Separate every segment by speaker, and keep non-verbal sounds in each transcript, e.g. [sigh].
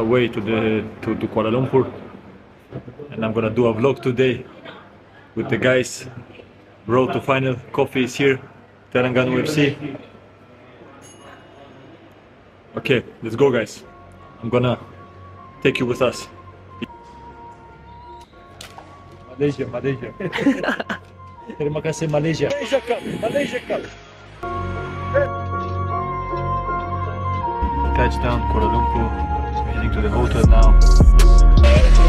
Speaker 1: the way to the to, to Kuala Lumpur, and I'm gonna do a vlog today with the guys. Road to final. Coffee is here. Terengganu FC. Okay, let's go, guys. I'm gonna take you with us. Malaysia, Malaysia. [laughs] Terima kasih Malaysia. Malaysia Cup, Malaysia Cup. Touchdown Kuala Lumpur. Heading to the hotel now.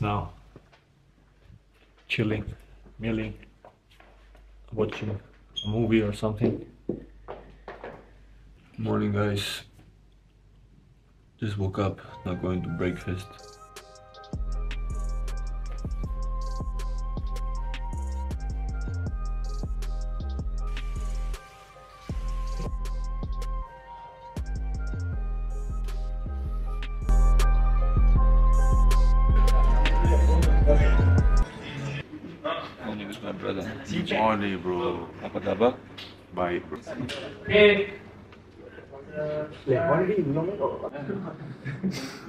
Speaker 1: Now. Chilling, milling, watching a movie or something.
Speaker 2: Morning, guys. Just woke up, not going to breakfast. Morning with my brother. Morning, bro. Apa khabar? Baik, bro.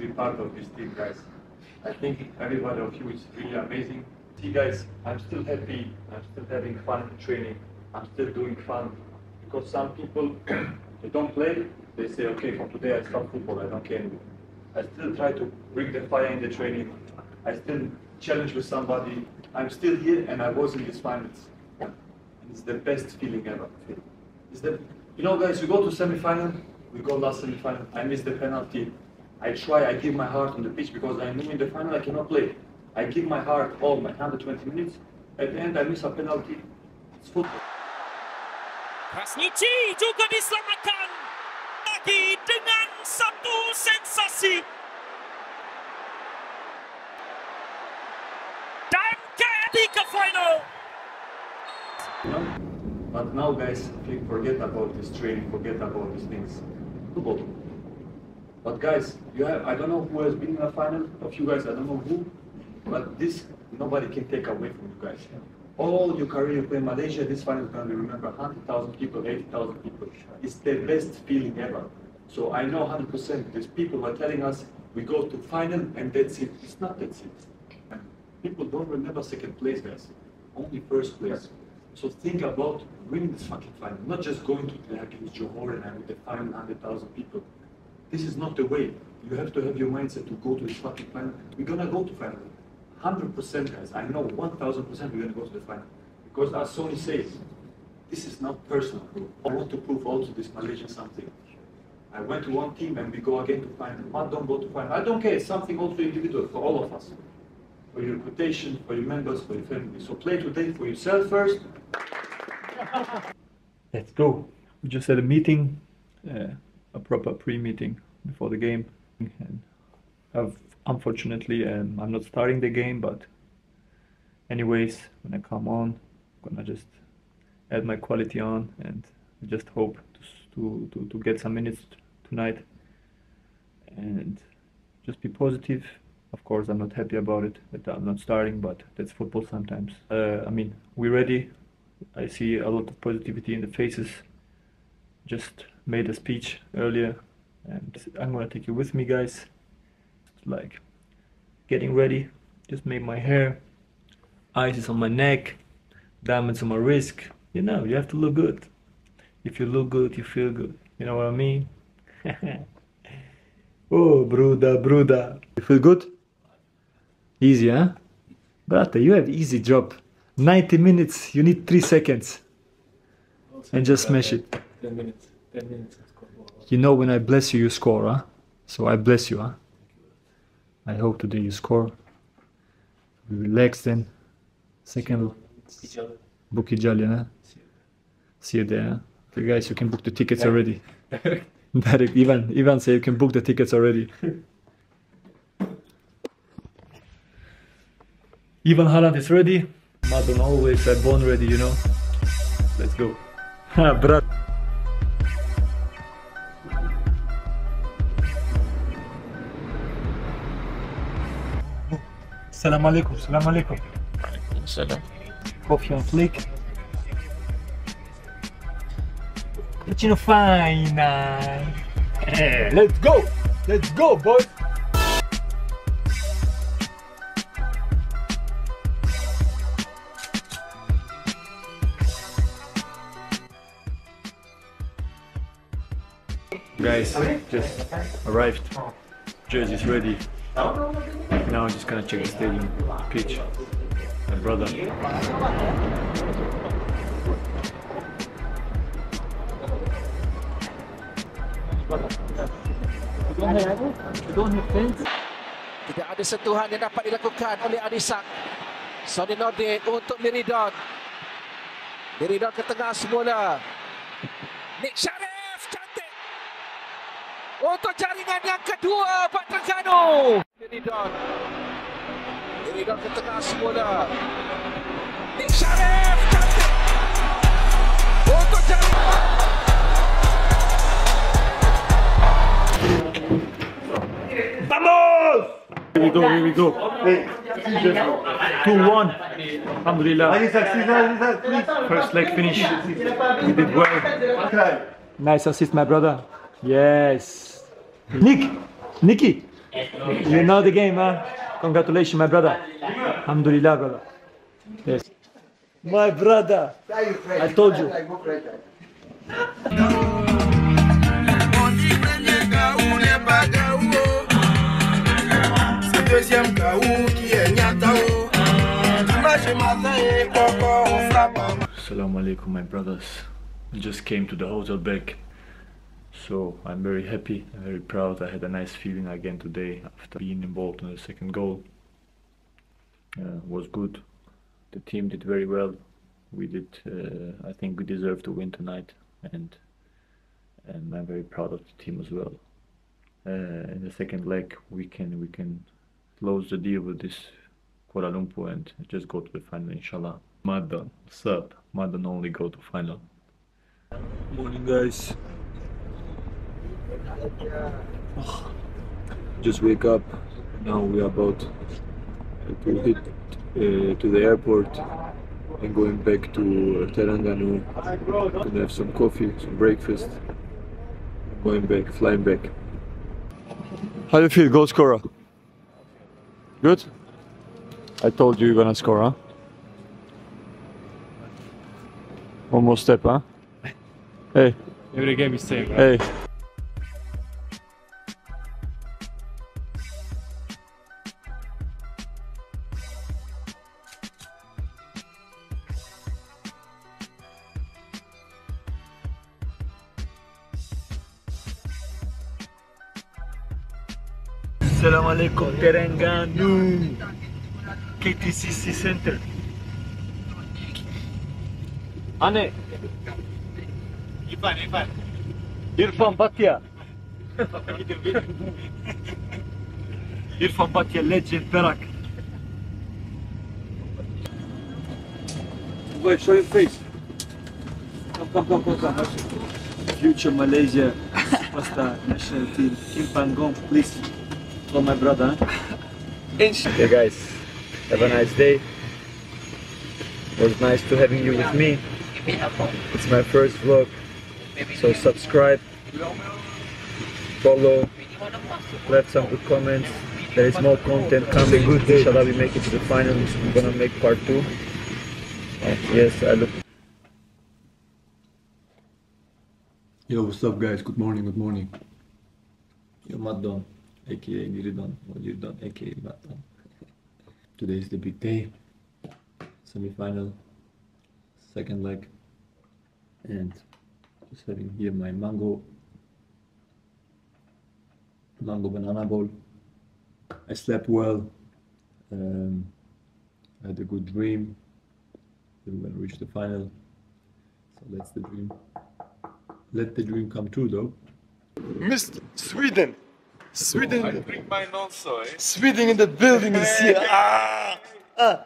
Speaker 1: be part of this team, guys. I think every one of you is really amazing. See, guys, I'm still happy. I'm still having fun training. I'm still doing fun because some people [clears throat] they don't play. They say, okay, from today I stop football. I don't care anymore. I still try to bring the fire in the training. I still challenge with somebody. I'm still here, and I was in these finals. And it's the best feeling ever. You know, guys, you go to semi-final. We go last semi-final. I miss the penalty. I try. I give my heart on the pitch because I knew in the final I cannot play. I give my heart all my 120 minutes. At the end, I miss a penalty. It's football.
Speaker 3: Krasniqi juga diselamatkan lagi dengan satu sensasi. Ke final.
Speaker 1: But now, guys, forget about this training, forget about these things. Football. But guys, you have I don't know who has been in the final of you guys, I don't know who, but this nobody can take away from you guys. All your career you play in Malaysia, this final is gonna be remembered 100,000 people, 80,000 people. It's the best feeling ever. So I know 100% these people were telling us we go to final and that's it. It's not that's it. People don't remember second place, guys. Only first place. So think about winning this fucking final, not just going to play against Johor and with the final 100,000 people. This is not the way. You have to have your mindset to go to this fucking final. We're gonna go to final. 100% guys. I know 1000% we're gonna go to the final. Because as Sony says, this is not personal. I want to prove also this Malaysian something. I went to one team and we go again to final. One don't go to final. I don't care. It's something also individual for all of us. For your reputation, for your members, for your family. So play today for yourself first. Let's go. We just had a meeting, uh, a proper pre-meeting before the game, and I've unfortunately um, I'm not starting the game, but anyways, when I come on, I'm gonna just add my quality on and I just hope to to to, to get some minutes tonight, and just be positive. Of course, I'm not happy about it that I'm not starting, but that's football sometimes. Uh, I mean, we're ready. I see a lot of positivity in the faces. Just made a speech earlier, and I'm gonna take you with me, guys. Like getting ready. Just made my hair, ice is on my neck, diamonds on my wrist. You know, you have to look good. If you look good, you feel good. You know what I mean? [laughs] oh, Bruda, Bruda. You feel good? Easy, huh? Brother, you have easy job. 90 minutes, you need 3 seconds. And just smash it.
Speaker 4: 10 minutes. 10 minutes.
Speaker 1: You know when I bless you, you score, huh? So I bless you, huh? I hope today you score. We relax then. Second,
Speaker 4: Each other.
Speaker 1: Bukit huh? See you there, huh? Okay, guys, you can book the tickets already. [laughs] Direct. Ivan, Ivan said you can book the tickets already. [laughs] Ivan Haaland is ready. Matdon always uh, born ready, you know. Let's go. Ha, brat. Salam alaikum, salam alaikum.
Speaker 2: Salam.
Speaker 1: Coffee on flick. Cappuccino fine. Eh, let's go. Let's go, boys. Guys, just arrived. Jersey's ready. Now I'm just gonna check the stadium pitch. My brother.
Speaker 5: Tidak ada sentuhan yang dapat dilakukan oleh Adisak. Sonny Norde untuk Liridon. Liridon ke tengah semula. Nick cantik. Untuk jaringan yang kedua Pak Terengganu. Liridon. Liridon ke tengah semula. Nick Sharif cantik. Untuk jaringan. Vamos!
Speaker 1: Here we go, here we go. 2 1. Alhamdulillah. First leg finish. We did well. Nice assist, my brother. Yes. Nick! Nicky! You know the game, huh? Congratulations, my brother. Alhamdulillah, brother. Yes. My brother. I told you. Assalamu alaikum, my brothers. Just came to the hotel back. So I'm very happy, I'm very proud. I had a nice feeling again today after being involved in the second goal. Uh, was good. The team did very well. We did. Uh, I think we deserve to win tonight, and and I'm very proud of the team as well. Uh, in the second leg, we can we can close the deal with this Kuala Lumpur and just go to the final, inshallah. Madan, up? Madan only go to final. Morning, guys. Just wake up. Now we are about to hit uh, to the airport and going back to uh, Terengganu. Gonna have some coffee, some breakfast. Going back, flying back. How do you feel, goal scorer? Good? I told you you're gonna score, huh? One more step, huh? Hey,
Speaker 6: Every game is same, right?
Speaker 1: hey. Salam alaikum Terengganu KTCC Center Ane
Speaker 6: Ivan, Ivan.
Speaker 1: Irfan Batya Irfan Batya legend Perak. Boy, show your face. Come, come, come, come, come. Future Malaysia [laughs] Superstar national team Kim Pangong, please Call my brother huh? Okay guys, have a nice day It was nice to having you with me It's my first vlog so subscribe, follow, left some good comments. There is more content coming. Good day. Inshallah, we make it to the final. We're gonna make part two. Yes, I look.
Speaker 7: Yo, what's up, guys? Good morning, good morning.
Speaker 1: You're Yo, Maddon, aka Miridon, or Miridon, aka.
Speaker 7: Today is the big day.
Speaker 1: Semi-final, second leg, and just having here my mango, mango banana bowl. I slept well. Um, I had a good dream. we're gonna reach the final. So that's the dream.
Speaker 7: Let the dream come true, though.
Speaker 8: Mr. Sweden. Sweden.
Speaker 2: I bring mine also, eh?
Speaker 8: Sweden in the building is here. Ah! Ah!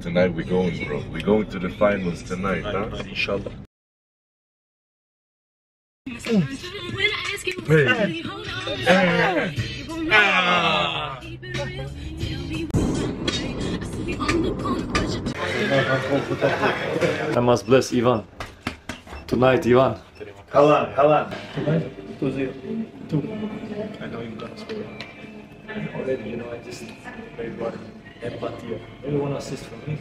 Speaker 2: Tonight we're going, bro. We're going to the finals tonight, huh?
Speaker 1: Inshallah. Hey. Ah. I must bless Ivan. Tonight, Ivan.
Speaker 4: Halan, Halan.
Speaker 1: Two zero. Two. I know you're gonna score. Already, you know, I just played one empathy. Only one assist from me.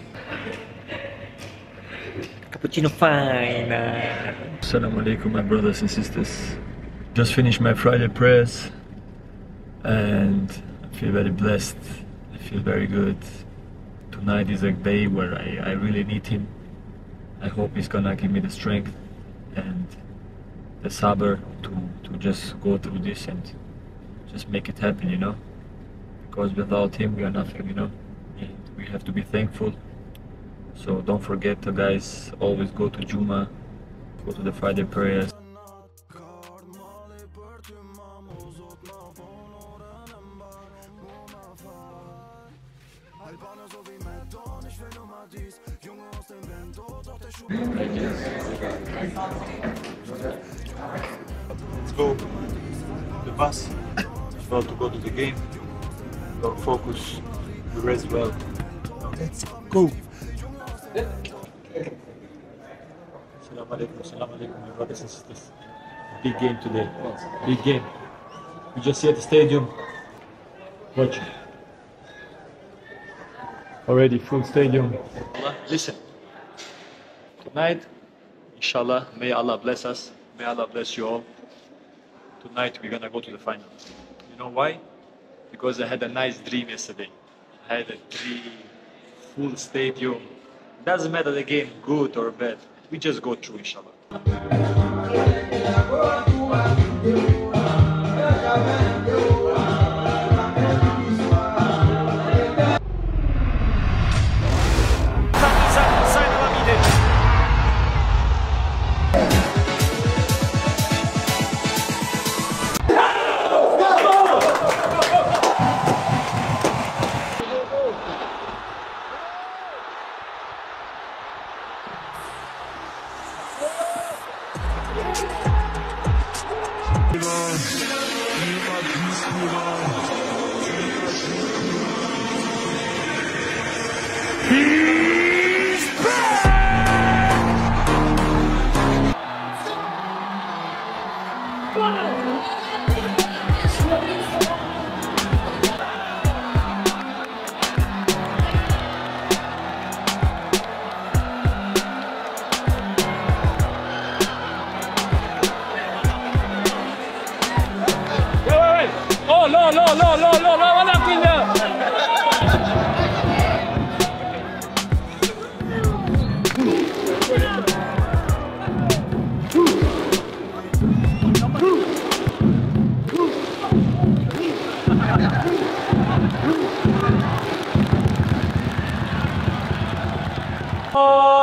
Speaker 1: Cappuccino fine. Assalamu alaikum, my brothers and sisters. Just finished my Friday prayers and I feel very blessed. I feel very good. Tonight is a day where I, I really need him. I hope he's gonna give me the strength and the sabr to, to just go through this and just make it happen, you know. Because without him, we are nothing, you know. And we have to be thankful. So don't forget, guys, always go to Juma, go to the Friday prayers.
Speaker 4: Don't focus. We rest well. Let's go.
Speaker 1: Assalamu alaikum, assalamu alaikum, my brothers and sisters. Big game today. Big game. We just see at the stadium. Watch. Already full stadium. Listen. Tonight, inshallah, may Allah bless us. May Allah bless you all. Tonight we're gonna go to the final. You know why? Because I had a nice dream yesterday. I had a dream, full stadium. Doesn't matter the game, good or bad. We just go through, inshallah.
Speaker 3: Money,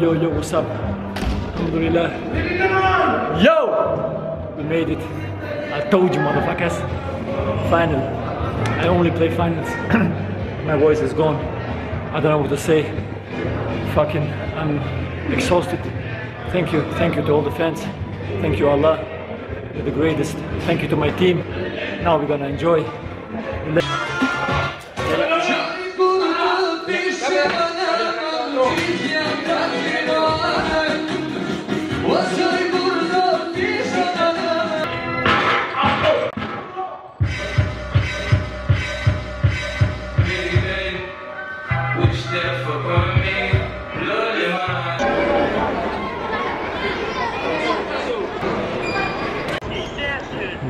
Speaker 1: Yo, yo, what's up? Alhamdulillah. Yo! We made it. I told you, motherfuckers. Final. I only play finals. [clears throat] My voice is gone. I don't know what to say. Fucking, I'm exhausted. Thank you. Thank you to all the fans. Thank you, Allah. You're the greatest. Thank you to my team. Now we're gonna enjoy.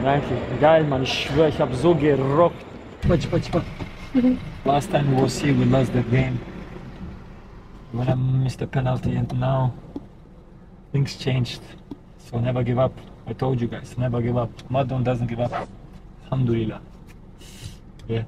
Speaker 1: Danke. Geil, Mann. Ich schwöre, ich habe so gerockt. Watch, watch, watch. Last time we was here, we lost the game. When I missed the penalty, and now things changed. So never give up. I told you guys, never give up. Madon doesn't give up. Alhamdulillah. Yeah.